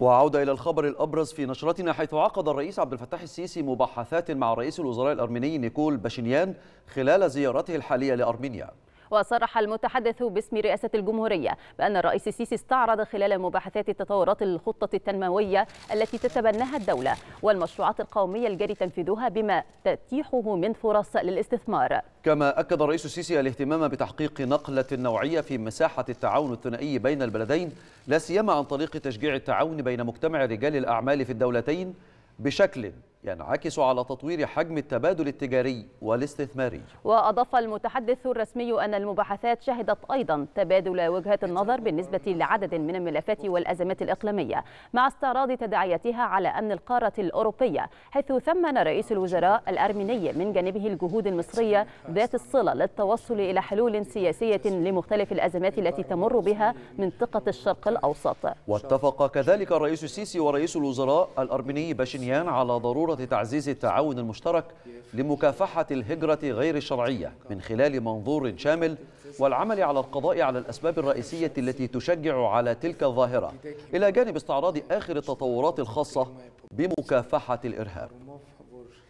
وعودة إلى الخبر الأبرز في نشرتنا حيث عقد الرئيس عبد الفتاح السيسي مباحثات مع رئيس الوزراء الأرميني نيكول باشينيان خلال زيارته الحالية لأرمينيا. وصرح المتحدث باسم رئاسة الجمهورية بأن الرئيس السيسي استعرض خلال المباحثات تطورات الخطة التنموية التي تتبناها الدولة والمشروعات القومية الجاري تنفيذها بما تتيحه من فرص للاستثمار. كما أكد الرئيس السيسي الاهتمام بتحقيق نقلة نوعية في مساحة التعاون الثنائي بين البلدين لا سيما عن طريق تشجيع التعاون بين مجتمع رجال الأعمال في الدولتين بشكل ينعكس على تطوير حجم التبادل التجاري والاستثماري. وأضاف المتحدث الرسمي أن المباحثات شهدت أيضا تبادل وجهات النظر بالنسبة لعدد من الملفات والأزمات الإقليمية مع استعراض تداعياتها على أمن القارة الأوروبية حيث ثمن رئيس الوزراء الأرميني من جانبه الجهود المصرية ذات الصلة للتوصل إلى حلول سياسية لمختلف الأزمات التي تمر بها منطقة الشرق الأوسط. واتفق كذلك الرئيس السيسي ورئيس الوزراء الأرميني باشينيان على ضرورة تعزيز التعاون المشترك لمكافحة الهجرة غير الشرعية من خلال منظور شامل والعمل على القضاء على الأسباب الرئيسية التي تشجع على تلك الظاهرة إلى جانب استعراض آخر التطورات الخاصة بمكافحة الإرهاب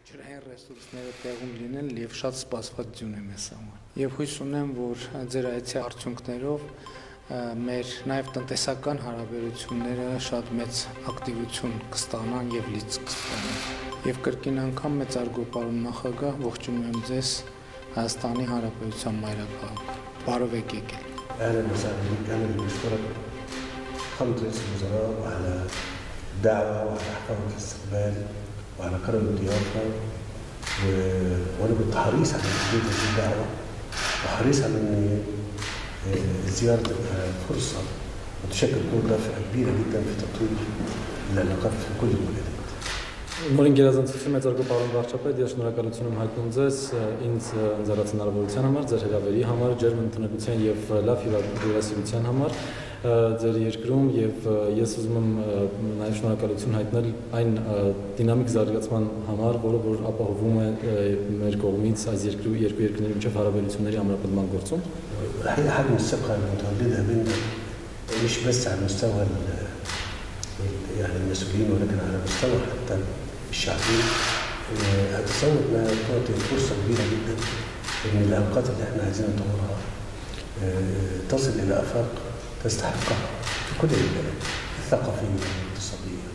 ջրային ռեսուրսները տեղում լինեն եւ շատ սպասված ձյուն է մեզ համար։ Եվ հույս ունեմ, որ ձեր այցի արդյունքներով մեր նաև տնտեսական հարաբերությունները շատ մեծ ակտիվություն կստանան եւ լիցք կստանան եւ կրկին անգամ մեծարգո պարոն նախագահ ողջունում եմ ձեզ Հայաստանի Հանրապետության մայրաքաղաք։ Բարով եք եկել։ اهلا وسهلا بك انا المشترك خلط رئيس الوزراء وعلى الدعوه وعلى حفاوه الاستقبال وعلى كرم الضيافه و... وانا كنت حريص على تلبيه هذه الدعوه وحريص على ان الزياره تبقى فرصه وتشكل دور دافع كبيره جدا في تطوير العلاقات في كل المجالات. Մորին գերազանցի մեծարգո պարոն վարչապետ, ես շնորհակալություն եմ հայտնում ձեզ ինձ ընձեռած հնարավորության համար, ձեր հրավերի համար, ջերմ ընդունելության եւ լավ հյուրասիրության համար ձեր երկրում եւ ես ուզում եմ նաեւ շնորհակալություն հայտնել այն դինամիկ զարգացման համար, որը որ ապահովում է մեր կողմից այս երկրու երկու երկրների միջև հարաբերությունների ամրապնդման գործում։ الحقيقه حجم الثقه المتولده بيننا مش بس على مستوى يعني المسؤولين ولكن على مستوى حتى الشعبين اتصور انها تعطي فرصة كبيرة جدا إن العلاقات اللي إحنا عايزين نطورها تصل إلى أفاق تستحقها في كل المجالات الثقافية والاقتصاديه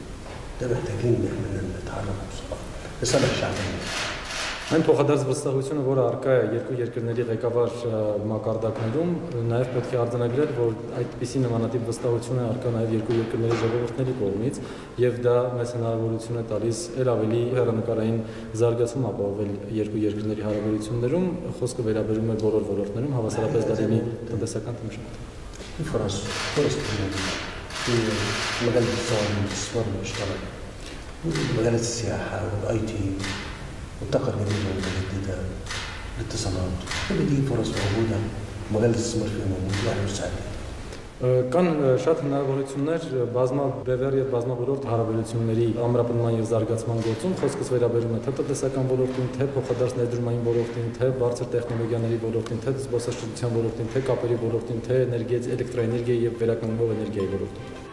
ده محتاجين إن إحنا نتعرف بصراحه لصالح شعبنا Այն փոխադարձ վստահությունը, որը արկա է երկու երկրների ղեկավար մակարդակներում, նաև պետք է արձանագրել, որ այդպիսի նմանատիպ վստահություն է արկա նաև երկու երկրների ժողովուրդների կողմից, եւ դա մեզ հնարավորություն է տալիս ել ավելի հեռանկարային զարգացում ապահովել երկու երկրների հարաբերություններում, խոսքը վերաբերում է բոլոր ոլորտներում, հավասարապես դա լինի տնտեսական թմշ։ Ինֆորմաց, կորսպոնդենտ, մագալիզացիա, սվորնշտալը։ Մագալիզացիա, IT الاستثمار المشترك مجالات السياحة والاي تي والطاقة الجديدة والمتجددة الاتصالات كل دي فرص موجودة مجال الاستثمار فيه موجود واحنا مستعدين Կան շատ հնարավորություններ բազմա բևեռ եւ բազմաբոլորտ հարաբերությունների ամրապնդման եւ զարգացման գործում խոսքս վերաբերում է թե տնտեսական ոլորտին, թե փոխադարձ ներդրումային ոլորտին, թե բարձր տեխնոլոգիաների ոլորտին, թե զբոսաշրջության ոլորտին, թե կապերի ոլորտին, թե էներգիա, էլեկտրոէներգիայի եւ վերականգնվող էներգիայի ոլորտին։